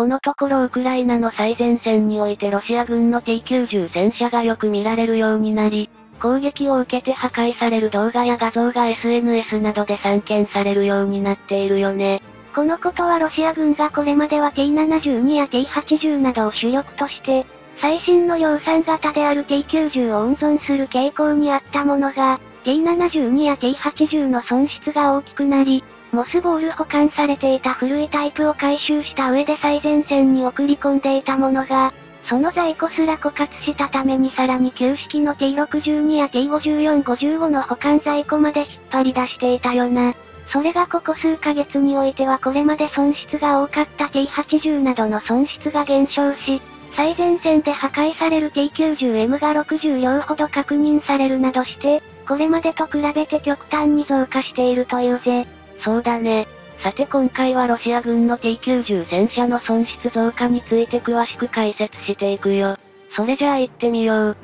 このところウクライナの最前線においてロシア軍の T90 戦車がよく見られるようになり、攻撃を受けて破壊される動画や画像が SNS などで散見されるようになっているよね。このことはロシア軍がこれまでは T72 や T80 などを主力として、最新の量産型である T90 を温存する傾向にあったものが、T72 や T80 の損失が大きくなり、モスボール保管されていた古いタイプを回収した上で最前線に送り込んでいたものが、その在庫すら枯渇したためにさらに旧式の T62 や T5455 の保管在庫まで引っ張り出していたよな。それがここ数ヶ月においてはこれまで損失が多かった T80 などの損失が減少し、最前線で破壊される T90M が60両ほど確認されるなどして、これまでと比べて極端に増加しているというぜ。そうだね。さて今回はロシア軍の T90 戦車の損失増加について詳しく解説していくよ。それじゃあ行ってみよう。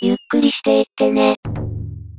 ゆっくりしていってね。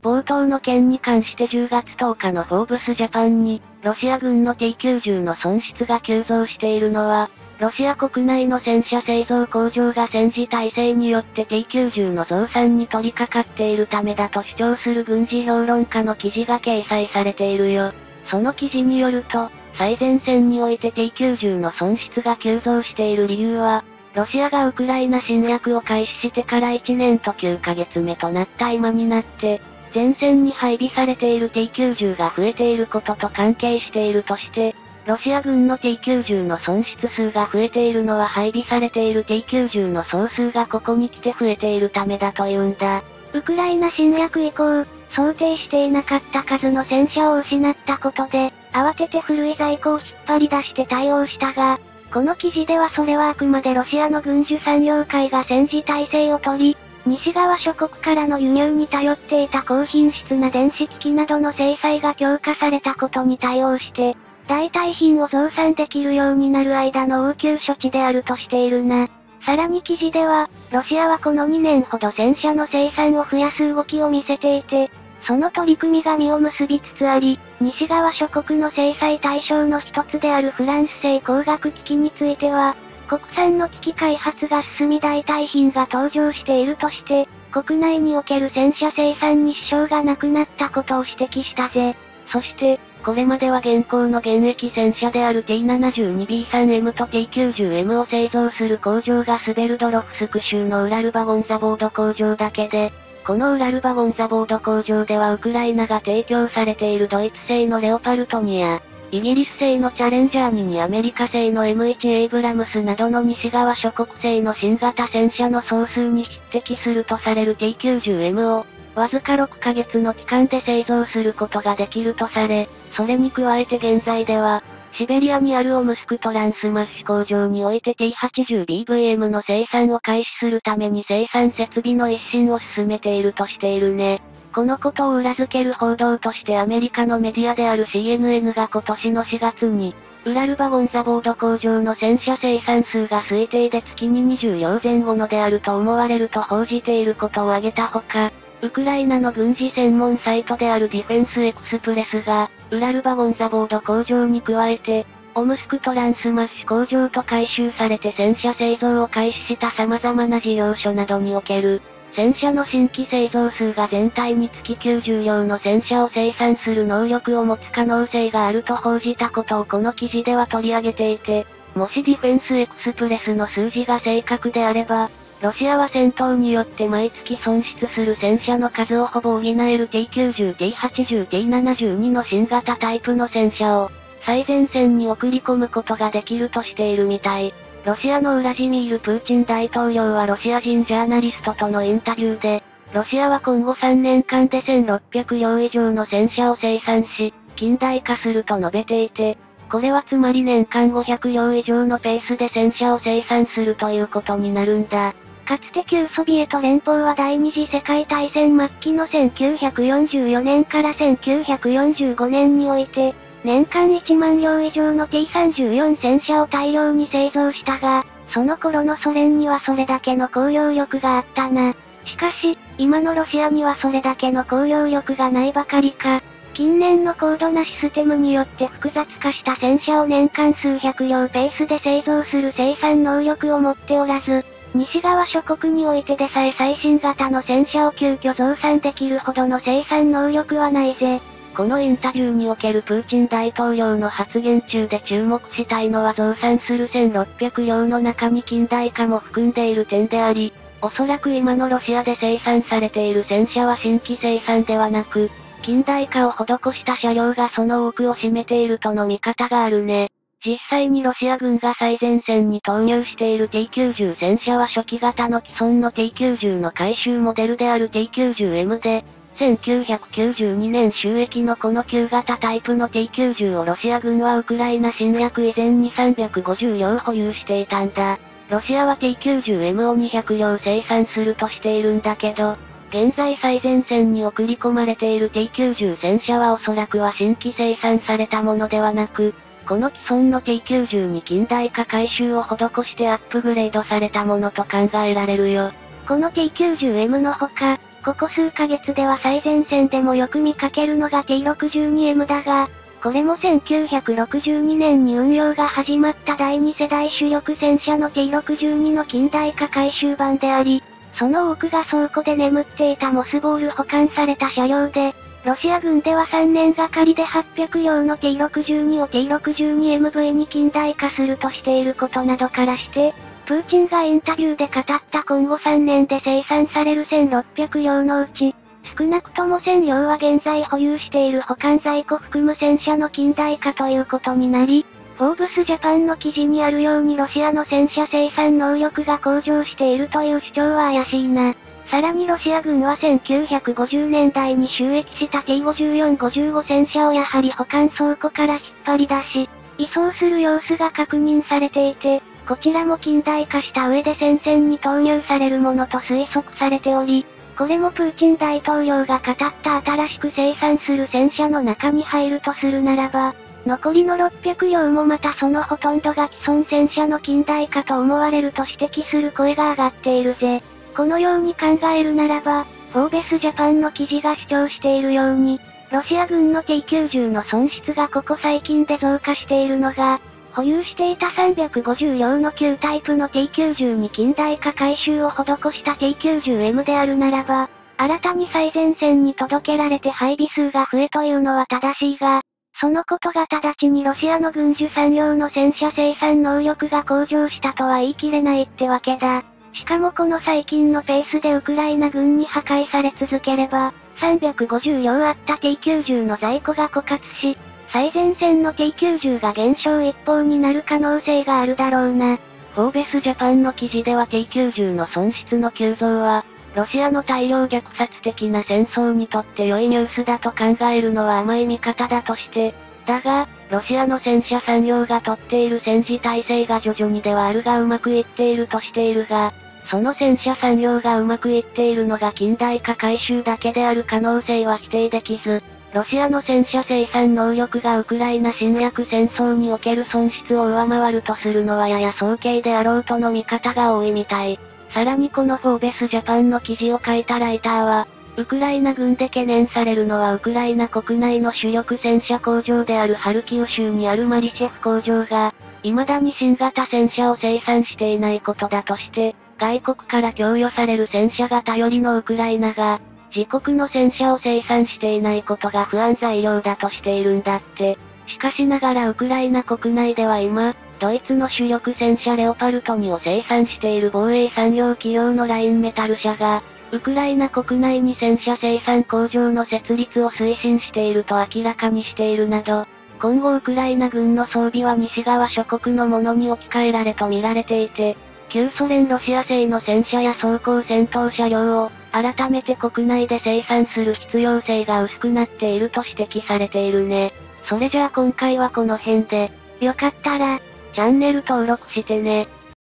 冒頭の件に関して10月10日のフォーブスジャパンに、ロシア軍の T90 の損失が急増しているのは、ロシア国内の戦車製造工場が戦時体制によって T90 の増産に取り掛かっているためだと主張する軍事評論家の記事が掲載されているよ。その記事によると、最前線において T90 の損失が急増している理由は、ロシアがウクライナ侵略を開始してから1年と9ヶ月目となった今になって、前線に配備されている T90 が増えていることと関係しているとして、ロシア軍の T90 の損失数が増えているのは配備されている T90 の総数がここに来て増えているためだというんだ。ウクライナ侵略以降、想定していなかった数の戦車を失ったことで、慌てて古い在庫を引っ張り出して対応したが、この記事ではそれはあくまでロシアの軍需産業界が戦時体制を取り、西側諸国からの輸入に頼っていた高品質な電子機器などの制裁が強化されたことに対応して、代替品を増産できるようになる間の応急処置であるとしているな。さらに記事では、ロシアはこの2年ほど戦車の生産を増やす動きを見せていて、その取り組みが実を結びつつあり、西側諸国の制裁対象の一つであるフランス製工学機器については、国産の機器開発が進み代替品が登場しているとして、国内における戦車生産に支障がなくなったことを指摘したぜ。そして、これまでは現行の現役戦車である T72B3M と T90M を製造する工場がスベルドロフスク州のウラルバゴンザボード工場だけで、このウラルバゴンザボード工場ではウクライナが提供されているドイツ製のレオパルト2や、イギリス製のチャレンジャー2にアメリカ製の M1 エイブラムスなどの西側諸国製の新型戦車の総数に匹敵するとされる T90M を、わずか6ヶ月の期間で製造することができるとされ、それに加えて現在では、シベリアにあるオムスクトランスマッシュ工場において T80BVM の生産を開始するために生産設備の一新を進めているとしているね。このことを裏付ける報道としてアメリカのメディアである CNN が今年の4月に、ウラルバゴンザボード工場の戦車生産数が推定で月に20両前後のであると思われると報じていることを挙げたほか、ウクライナの軍事専門サイトであるディフェンスエクスプレスが、ウラルバゴンザボード工場に加えて、オムスクトランスマッシュ工場と改修されて戦車製造を開始した様々な事業所などにおける、戦車の新規製造数が全体につき90両の戦車を生産する能力を持つ可能性があると報じたことをこの記事では取り上げていて、もしディフェンスエクスプレスの数字が正確であれば、ロシアは戦闘によって毎月損失する戦車の数をほぼ補える T90、T80、T72 の新型タイプの戦車を、最前線に送り込むことができるとしているみたい。ロシアのウラジミール・プーチン大統領はロシア人ジャーナリストとのインタビューで、ロシアは今後3年間で1600両以上の戦車を生産し、近代化すると述べていて、これはつまり年間500両以上のペースで戦車を生産するということになるんだ。かつて旧ソビエト連邦は第二次世界大戦末期の1944年から1945年において、年間1万両以上の T34 戦車を大量に製造したが、その頃のソ連にはそれだけの工業力があったな。しかし、今のロシアにはそれだけの工業力がないばかりか、近年の高度なシステムによって複雑化した戦車を年間数百両ペースで製造する生産能力を持っておらず、西側諸国においてでさえ最新型の戦車を急遽増産できるほどの生産能力はないぜ。このインタビューにおけるプーチン大統領の発言中で注目したいのは増産する1600両の中に近代化も含んでいる点であり、おそらく今のロシアで生産されている戦車は新規生産ではなく、近代化を施した車両がその多くを占めているとの見方があるね。実際にロシア軍が最前線に投入している T90 戦車は初期型の既存の T90 の回収モデルである T90M で、1992年収益のこの旧型タイプの T90 をロシア軍はウクライナ侵略以前に350両保有していたんだ。ロシアは T90M を200両生産するとしているんだけど、現在最前線に送り込まれている T90 戦車はおそらくは新規生産されたものではなく、この既存の T90 に近代化改修を施してアップグレードされたものと考えられるよ。この T90M のほか、ここ数ヶ月では最前線でもよく見かけるのが T62M だが、これも1962年に運用が始まった第2世代主力戦車の T62 の近代化改修版であり、その多くが倉庫で眠っていたモスボール保管された車両で、ロシア軍では3年がかりで800両の T62 を T62MV に近代化するとしていることなどからして、プーチンがインタビューで語った今後3年で生産される1600両のうち、少なくとも1000両は現在保有している保管在庫含む戦車の近代化ということになり、フォーブスジャパンの記事にあるようにロシアの戦車生産能力が向上しているという主張は怪しいな。さらにロシア軍は1950年代に収益した T54-55 戦車をやはり保管倉庫から引っ張り出し、移送する様子が確認されていて、こちらも近代化した上で戦線に投入されるものと推測されており、これもプーチン大統領が語った新しく生産する戦車の中に入るとするならば、残りの600両もまたそのほとんどが既存戦車の近代化と思われると指摘する声が上がっているぜ。このように考えるならば、フォーベスジャパンの記事が主張しているように、ロシア軍の T90 の損失がここ最近で増加しているのが、保有していた350両の旧タイプの T90 に近代化改修を施した T90M であるならば、新たに最前線に届けられて配備数が増えというのは正しいが、そのことが直ちにロシアの軍需産業の戦車生産能力が向上したとは言い切れないってわけだ。しかもこの最近のペースでウクライナ軍に破壊され続ければ、350両あった T90 の在庫が枯渇し、最前線の T90 が減少一方になる可能性があるだろうな。フォーベスジャパンの記事では T90 の損失の急増は、ロシアの大量虐殺的な戦争にとって良いニュースだと考えるのは甘い見方だとして、だが、ロシアの戦車産業がとっている戦時体制が徐々にではあるがうまくいっているとしているが、その戦車産業がうまくいっているのが近代化改修だけである可能性は否定できず、ロシアの戦車生産能力がウクライナ侵略戦争における損失を上回るとするのはやや早計であろうとの見方が多いみたい。さらにこのフォーベスジャパンの記事を書いたライターは、ウクライナ軍で懸念されるのはウクライナ国内の主力戦車工場であるハルキウ州にあるマリシェフ工場が、未だに新型戦車を生産していないことだとして、外国から供与される戦車が頼りのウクライナが、自国の戦車を生産していないことが不安材料だとしているんだって。しかしながらウクライナ国内では今、ドイツの主力戦車レオパルト2を生産している防衛産業企業のラインメタル社が、ウクライナ国内に戦車生産工場の設立を推進していると明らかにしているなど、今後ウクライナ軍の装備は西側諸国のものに置き換えられと見られていて、旧ソ連ロシア製の戦車や装甲戦闘車両を、改めて国内で生産する必要性が薄くなっていると指摘されているね。それじゃあ今回はこの辺で、よかったら、チャンネル登録してね。